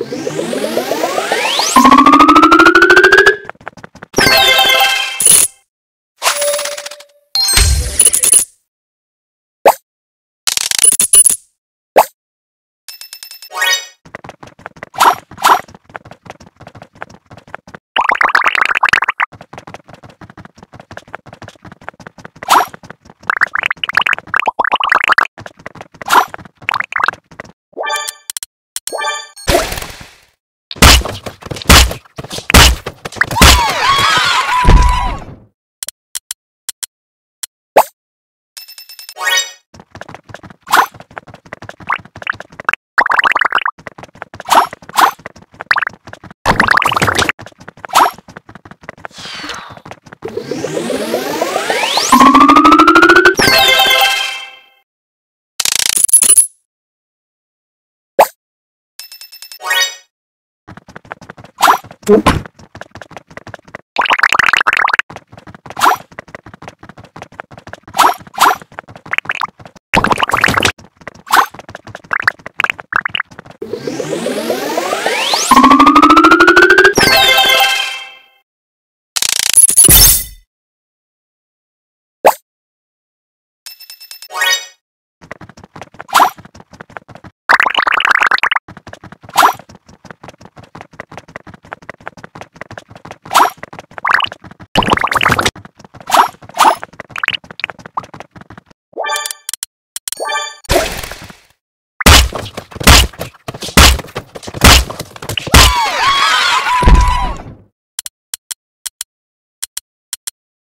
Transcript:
Yeah. Oop.